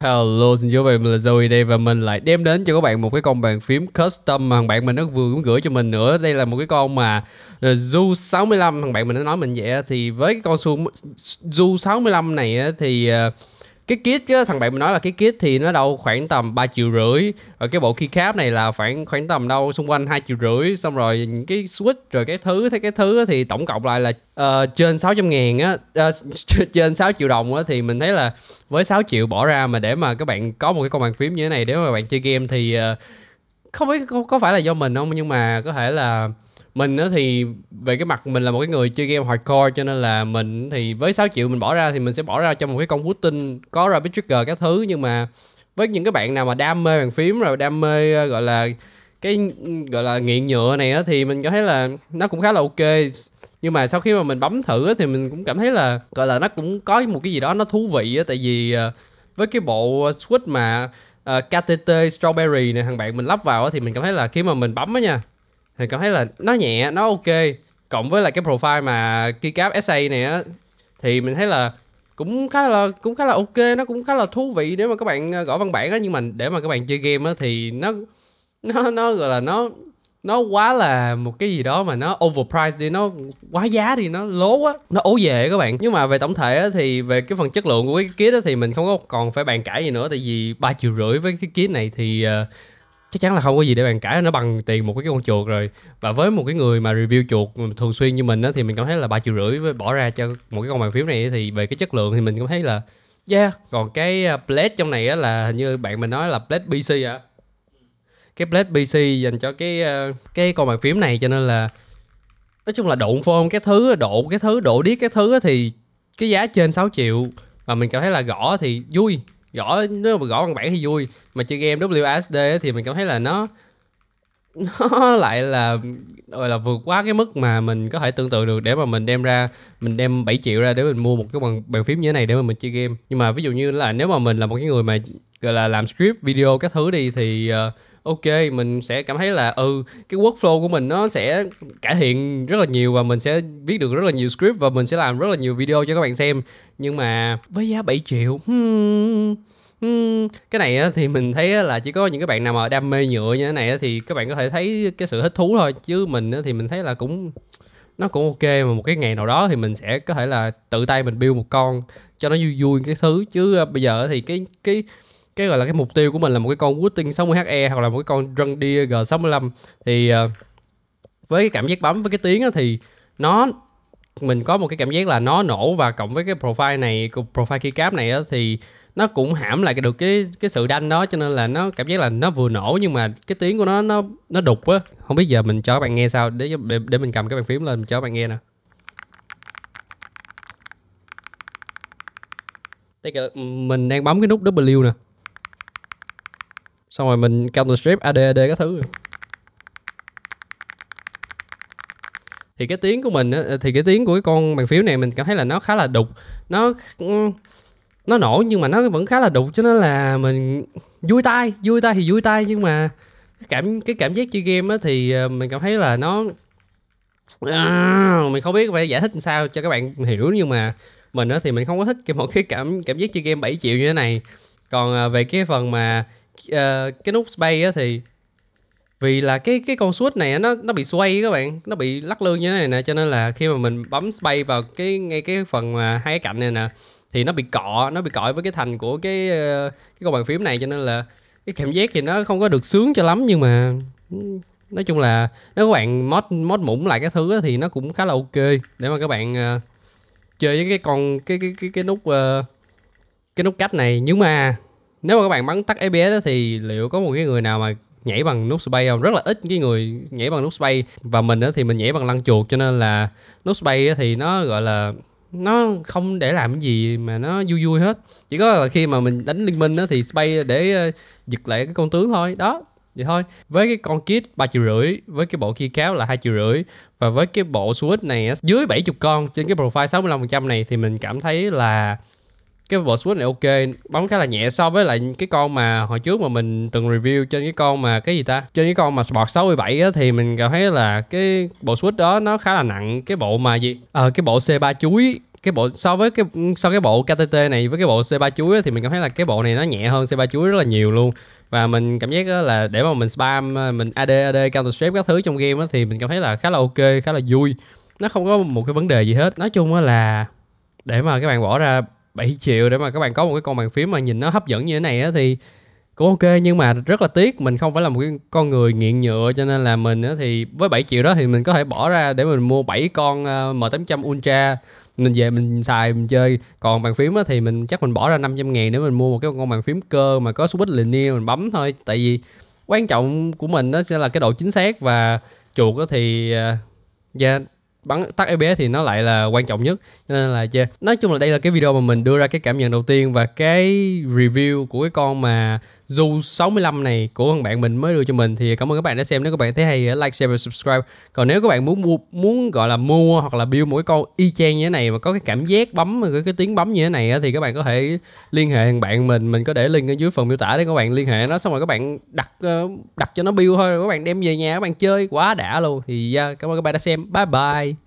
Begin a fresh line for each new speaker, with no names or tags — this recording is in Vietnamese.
Hello, xin chào các bạn, mình là Zoe đây và mình lại đem đến cho các bạn một cái con bàn phím custom mà thằng bạn mình nó vừa cũng gửi cho mình nữa. Đây là một cái con mà uh, Zu 65, thằng bạn mình nó nói mình vậy thì với cái con Zu 65 này thì uh, cái kit á, thằng bạn mình nói là cái kit thì nó đâu khoảng tầm 3 triệu rưỡi. Rồi cái bộ keycap này là khoảng khoảng tầm đâu xung quanh 2 triệu rưỡi. Xong rồi những cái switch rồi cái thứ thế cái thứ thì tổng cộng lại là uh, trên 600 ngàn á uh, trên 6 triệu đồng á thì mình thấy là với 6 triệu bỏ ra mà để mà các bạn có một cái con bàn phím như thế này để mà bạn chơi game thì uh, không biết có, có phải là do mình không? Nhưng mà có thể là mình á thì về cái mặt mình là một cái người chơi game hardcore cho nên là mình thì với 6 triệu mình bỏ ra thì mình sẽ bỏ ra cho một cái con Putin có rapid trigger các thứ. Nhưng mà với những cái bạn nào mà đam mê bàn phím rồi đam mê ờ, gọi là cái gọi là nghiện nhựa này á thì mình cảm thấy là nó cũng khá là ok. Nhưng mà sau khi mà mình bấm thử á, thì mình cũng cảm thấy là gọi là nó cũng có một cái gì đó nó thú vị á. Tại vì ờ, với cái bộ switch mà ờ, uh, KTT Strawberry này thằng bạn mình lắp vào á, thì mình cảm thấy là khi mà mình bấm á nha thì cảm thấy là nó nhẹ nó ok. Cộng với lại cái profile mà keycap SA này á thì mình thấy là cũng khá là cũng khá là ok nó cũng khá là thú vị nếu mà các bạn ờ, gõ văn bản á. Nhưng mà để mà các bạn chơi game á thì nó nó nó gọi là nó nó quá là một cái gì đó mà nó overpriced đi nó quá giá đi nó lố quá nó ố về các bạn. Nhưng mà về tổng thể á, thì về cái phần chất lượng của cái kit á, thì mình không có còn phải bàn cãi gì nữa. Tại vì ba triệu rưỡi với cái kit này thì uh, chắc chắn là không có gì để bàn cãi, nó bằng tiền một cái con chuột rồi. Và với một cái người mà review chuột thường xuyên như mình á, thì mình cảm thấy là ba triệu rưỡi với bỏ ra cho một cái con bàn phím này thì về cái chất lượng thì mình cảm thấy là, yeah, còn cái ờ, plate trong này á là hình như bạn mình nói là plate pc à cái plate pc dành cho cái ờ, cái con bàn phím này cho nên là, nói chung là độn phone cái thứ độ cái thứ, độ điếc cái thứ thì cái giá trên 6 triệu và mình cảm thấy là gõ thì vui gõ nếu mà gõ bằng bảng thì vui. Mà chơi game WASD thì mình cảm thấy là nó nó lại là gọi là vượt quá cái mức mà mình có thể tưởng tượng được để mà mình đem ra mình đem 7 triệu ra để mình mua một cái bàn, bàn phím như thế này để mà mình chơi game. Nhưng mà ví dụ như là nếu mà mình là một cái người mà gọi là làm script video các thứ đi thì uh, ok mình sẽ cảm thấy là ừ cái workflow của mình nó sẽ cải thiện rất là nhiều và mình sẽ viết được rất là nhiều script và mình sẽ làm rất là nhiều video cho các bạn xem. Nhưng mà với giá 7 triệu hmm, cái này á, thì mình thấy là chỉ có những cái bạn nào mà đam mê nhựa như thế này á, thì các bạn có thể thấy cái sự thích thú thôi chứ mình á, thì mình thấy là cũng nó cũng ok mà một cái ngày nào đó thì mình sẽ có thể là tự tay mình build một con cho nó vui vui cái thứ. Chứ ờ, bây giờ thì cái cái cái gọi là cái mục tiêu của mình là một cái con Wooting 60HE hoặc là một cái con Rundeer G65 thì ờ, với cái cảm giác bấm với cái tiếng á, thì nó mình có một cái cảm giác là nó nổ và cộng với cái profile này profile keycap này á, thì nó cũng hãm lại được cái cái sự đanh đó cho nên là nó cảm giác là nó vừa nổ nhưng mà cái tiếng của nó nó nó đục á. Không biết giờ mình cho các bạn nghe sao để để, để mình cầm cái bàn phím lên mình cho các bạn nghe nè. Đây ừ, mình đang bấm cái nút W nè. Xong rồi mình counter strip AD AD các thứ. Thì cái tiếng của mình thì cái tiếng của cái con bàn phím này mình cảm thấy là nó khá là đục. Nó ừ, nó nổ nhưng mà nó vẫn khá là đục cho nên là mình vui tai vui tai thì vui tai nhưng mà cái cảm cái cảm giác chơi game á thì ờ, mình cảm thấy là nó à, mình không biết phải giải thích làm sao cho các bạn hiểu nhưng mà mình á thì mình không có thích cái một cái cảm cảm giác chơi game 7 triệu như thế này. Còn ờ, về cái phần mà uh, cái nút space á thì vì là cái cái con switch này nó nó bị xoay các bạn nó bị lắc lư như thế này nè cho nên là khi mà mình bấm space vào cái ngay cái phần mà hai cái cạnh này nè thì nó bị cọ nó bị cọ với cái thành của cái ờ, cái con bàn phím này cho nên là cái cảm giác thì nó không có được sướng cho lắm nhưng mà ừ, nói chung là nếu các bạn mod mod mũng lại cái thứ thì nó cũng khá là ok. Để mà các bạn uh, chơi với cái con cái cái cái cái nút uh, cái nút cách này. Nhưng mà nếu mà các bạn bắn tắt ABS thì liệu có một cái người nào mà nhảy bằng nút space không? Rất là ít cái người nhảy bằng nút space và mình thì mình nhảy bằng lăn chuột cho nên là nút space thì nó gọi là nó không để làm cái gì mà nó vui vui hết. Chỉ có là khi mà mình đánh liên minh đó thì bay để ờ, giật lại cái con tướng thôi. Đó vậy thôi. Với cái con kit ba triệu rưỡi với cái bộ kia kéo là hai triệu rưỡi và với cái bộ switch này dưới 70 con trên cái profile 65% này thì mình cảm thấy là cái bộ switch này ok bóng khá là nhẹ so với lại cái con mà hồi trước mà mình từng review trên cái con mà cái gì ta? Trên cái con mà Sport 67 á thì mình cảm thấy là cái bộ switch đó nó khá là nặng. Cái bộ mà gì? Ờ à, cái bộ C3 chuối. Cái bộ so với cái so cái bộ KTT này với cái bộ C3 chuối ấy, thì mình cảm thấy là cái bộ này nó nhẹ hơn C3 chuối rất là nhiều luôn. Và mình cảm giác là để mà mình spam ờ, mình AD AD counter strike các thứ trong game á, thì mình cảm thấy là khá là ok khá là vui. Nó không có một cái vấn đề gì hết. Nói chung á là để mà các bạn bỏ ra 7 triệu để mà các bạn có một cái con bàn phím mà nhìn nó hấp dẫn như thế này á thì cũng ok nhưng mà rất là tiếc mình không phải là một cái con người nghiện nhựa cho nên là mình á thì với 7 triệu đó thì mình có thể bỏ ra để mình mua 7 con ờ, M800 Ultra. Mình về mình xài mình chơi. Còn bàn phím á thì mình chắc mình bỏ ra 500 ngàn để mình mua một cái con bàn phím cơ mà có switch linear mình bấm thôi. Tại vì quan trọng của mình đó sẽ là cái độ chính xác và chuột đó thì yeah, bắn tắt ABS thì nó lại là quan trọng nhất. Cho nên là chơi nói chung là đây là cái video mà mình đưa ra cái cảm nhận đầu tiên và cái review của cái con mà Zu 65 này của thằng bạn mình mới đưa cho mình. Thì cảm ơn các bạn đã xem. Nếu các bạn thấy hay like share và subscribe. Còn nếu các bạn muốn mua muốn gọi là mua hoặc là build một cái con y chang như thế này mà có cái cảm giác bấm cái, cái tiếng bấm như thế này thì các bạn có thể liên hệ thằng bạn mình. Mình có để link ở dưới phần miêu tả để các bạn liên hệ nó. Xong rồi các bạn đặt ờ, đặt cho nó build thôi. Các bạn đem về nhà các bạn chơi quá đã luôn. Thì yeah, cảm ơn các bạn đã xem. Bye bye.